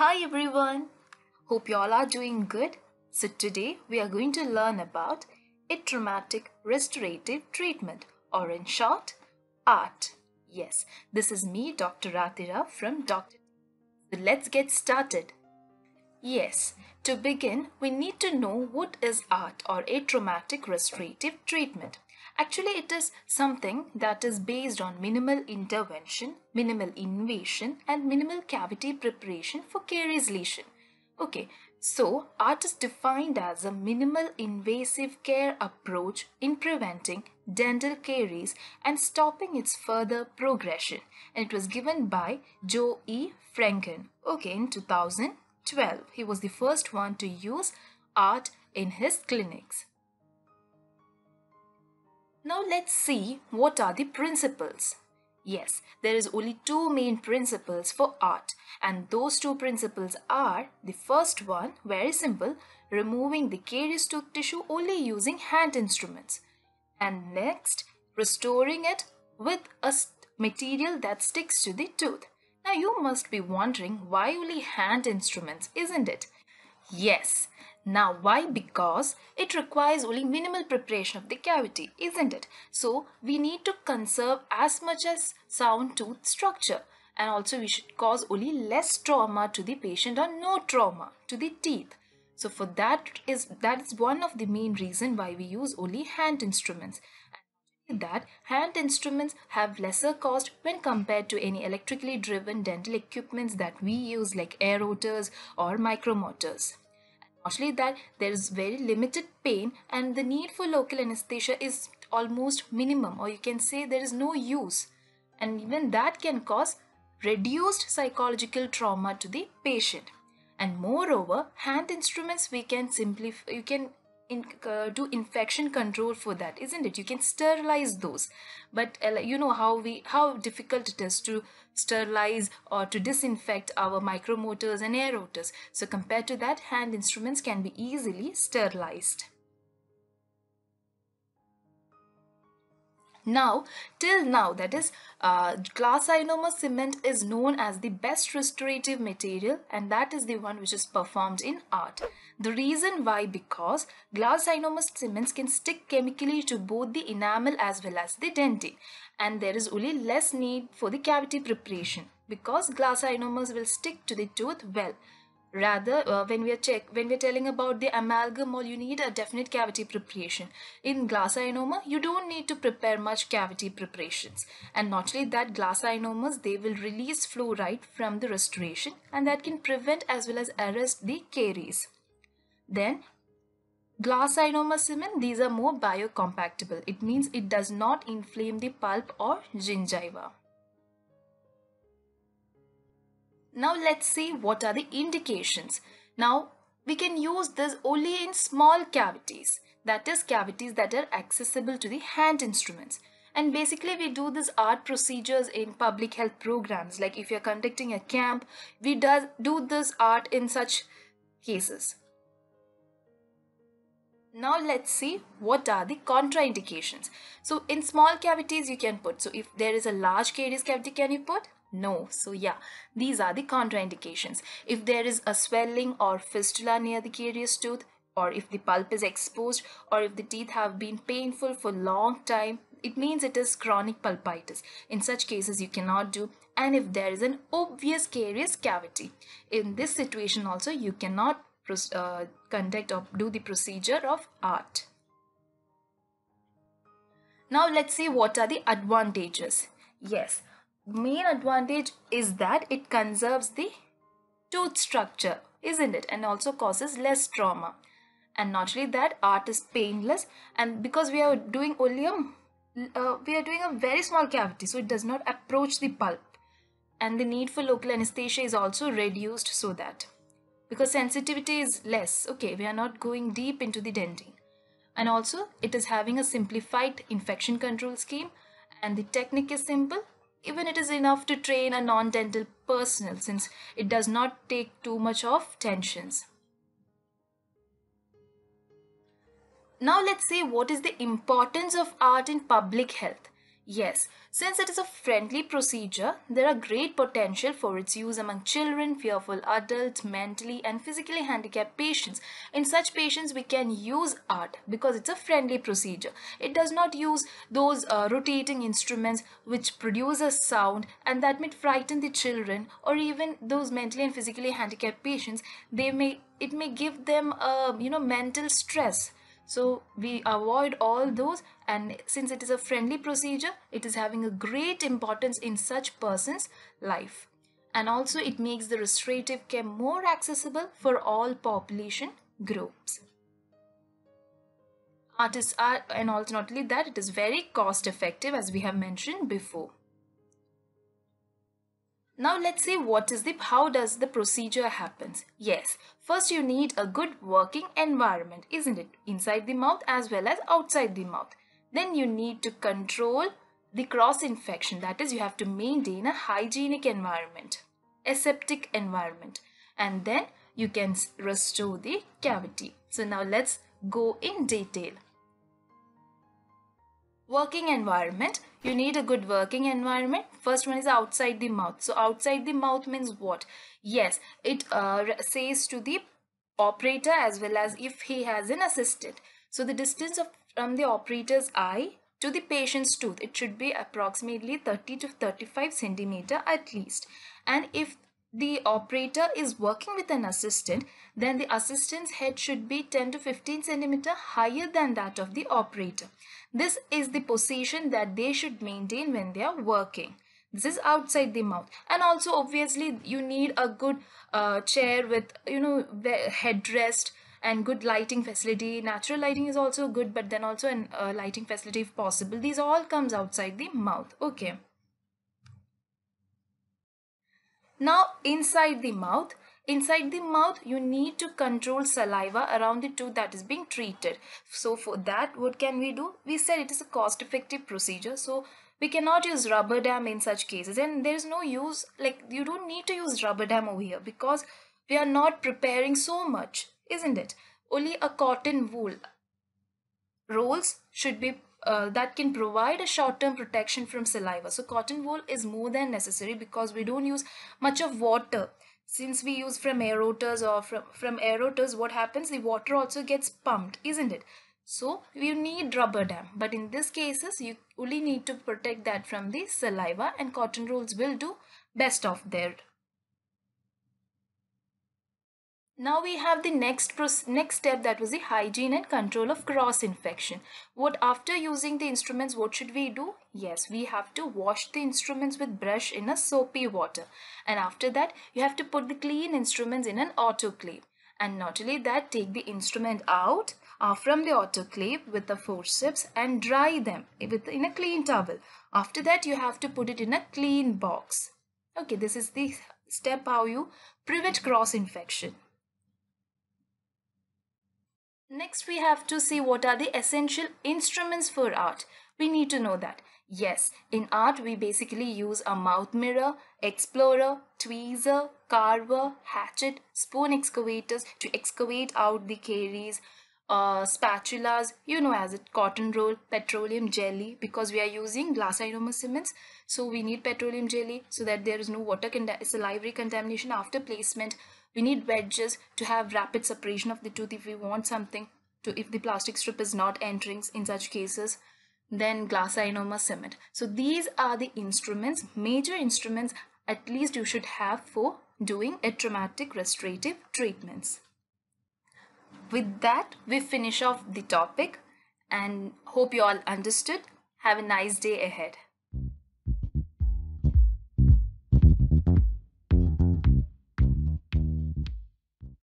Hi everyone. Hope you all are doing good. So today we are going to learn about atraumatic restorative treatment or in short ART. Yes, this is me Dr. Ratira from Dr. So let's get started. Yes, to begin we need to know what is ART or atraumatic restorative treatment. Actually, it is something that is based on minimal intervention, minimal invasion, and minimal cavity preparation for caries lesion. Okay, so ART is defined as a minimal invasive care approach in preventing dental caries and stopping its further progression. And it was given by Joe E. Franken. Okay, in 2012, he was the first one to use ART in his clinics. Now let's see what are the principles. Yes, there is only two main principles for art and those two principles are the first one, very simple, removing the caries tooth tissue only using hand instruments and next restoring it with a material that sticks to the tooth. Now you must be wondering why only hand instruments, isn't it? Yes, now why? Because it requires only minimal preparation of the cavity, isn't it? So we need to conserve as much as sound tooth structure and also we should cause only less trauma to the patient or no trauma to the teeth. So for that is that is one of the main reason why we use only hand instruments. That hand instruments have lesser cost when compared to any electrically driven dental equipments that we use like air rotors or micromotors. Mostly that there is very limited pain and the need for local anesthesia is almost minimum or you can say there is no use and even that can cause reduced psychological trauma to the patient and moreover hand instruments we can simply you can in, uh, do infection control for that isn't it? You can sterilize those. But uh, you know how we how difficult it is to sterilize or to disinfect our micromotors and air rotors. So compared to that hand instruments can be easily sterilized Now, till now, that is, uh, glass ionomer cement is known as the best restorative material and that is the one which is performed in art. The reason why because glass ionomer cements can stick chemically to both the enamel as well as the dentin and there is only less need for the cavity preparation because glass ionomers will stick to the tooth well rather uh, when we are check when we're telling about the amalgam or you need a definite cavity preparation. In glass ionomer you don't need to prepare much cavity preparations. And not only that glass ionomers they will release fluoride from the restoration and that can prevent as well as arrest the caries. Then glass ionomer cement these are more biocompatible. It means it does not inflame the pulp or gingiva Now let's see what are the indications. Now we can use this only in small cavities. That is cavities that are accessible to the hand instruments. And basically we do this art procedures in public health programs. Like if you're conducting a camp we does do this art in such cases. Now let's see what are the contraindications. So in small cavities you can put. So if there is a large caries cavity can you put no. So yeah, these are the contraindications. If there is a swelling or fistula near the carious tooth, or if the pulp is exposed, or if the teeth have been painful for long time, it means it is chronic pulpitis. In such cases, you cannot do. And if there is an obvious carious cavity, in this situation also, you cannot uh, conduct or do the procedure of art. Now let's see what are the advantages. Yes, main advantage is that it conserves the tooth structure, isn't it? And also causes less trauma. And not only that, art is painless and because we are doing only a, uh, we are doing a very small cavity, so it does not approach the pulp. And the need for local anesthesia is also reduced so that because sensitivity is less, okay, we are not going deep into the dentin. And also, it is having a simplified infection control scheme and the technique is simple even it is enough to train a non-dental personnel since it does not take too much of tensions. Now let's see what is the importance of art in public health. Yes, since it is a friendly procedure, there are great potential for its use among children, fearful adults, mentally and physically handicapped patients. In such patients, we can use art because it's a friendly procedure. It does not use those uh, rotating instruments which produce a sound and that may frighten the children or even those mentally and physically handicapped patients. They may it may give them a you know mental stress so we avoid all those and since it is a friendly procedure, it is having a great importance in such person's life. And also it makes the restorative care more accessible for all population groups. Artists are, and also not only that, it is very cost effective as we have mentioned before. Now let's see what is the how does the procedure happens. Yes, first you need a good working environment, isn't it? Inside the mouth as well as outside the mouth. Then you need to control the cross infection. That is you have to maintain a hygienic environment, aseptic environment. And then you can restore the cavity. So now let's go in detail. Working environment. You need a good working environment. First one is outside the mouth. So outside the mouth means what? Yes, it uh, says to the operator as well as if he has an assistant. So the distance of, from the operator's eye to the patient's tooth, it should be approximately 30 to 35 centimeter at least. And if the operator is working with an assistant, then the assistant's head should be 10 to 15 centimeter higher than that of the operator. This is the position that they should maintain when they are working. This is outside the mouth. And also obviously you need a good uh, chair with, you know, headrest and good lighting facility. Natural lighting is also good, but then also an uh, lighting facility if possible. These all comes outside the mouth. Okay. Now inside the mouth, inside the mouth you need to control saliva around the tooth that is being treated. So for that what can we do? We said it is a cost effective procedure. So we cannot use rubber dam in such cases and there is no use like you don't need to use rubber dam over here because we are not preparing so much isn't it? Only a cotton wool rolls should be uh, that can provide a short-term protection from saliva. So cotton wool is more than necessary because we don't use much of water. Since we use from air rotors or from, from air rotors, what happens? The water also gets pumped, isn't it? So you need rubber dam. But in this cases, you only need to protect that from the saliva and cotton rolls will do best of their Now we have the next next step that was the hygiene and control of cross infection. What after using the instruments what should we do? Yes, we have to wash the instruments with brush in a soapy water. And after that you have to put the clean instruments in an autoclave. And not only that take the instrument out uh, from the autoclave with the forceps and dry them with in a clean towel. After that you have to put it in a clean box. Okay, this is the step how you prevent cross infection. Next, we have to see what are the essential instruments for art. We need to know that. Yes, in art, we basically use a mouth mirror, explorer, tweezer, carver, hatchet, spoon excavators to excavate out the caries, uh, spatulas, you know as it cotton roll, petroleum jelly because we are using glass ionomer cements. So we need petroleum jelly so that there is no water salivary contamination after placement we need wedges to have rapid separation of the tooth. If we want something to if the plastic strip is not entering in such cases then glass ionomer cement. So these are the instruments major instruments at least you should have for doing atraumatic restorative treatments. With that we finish off the topic and hope you all understood. Have a nice day ahead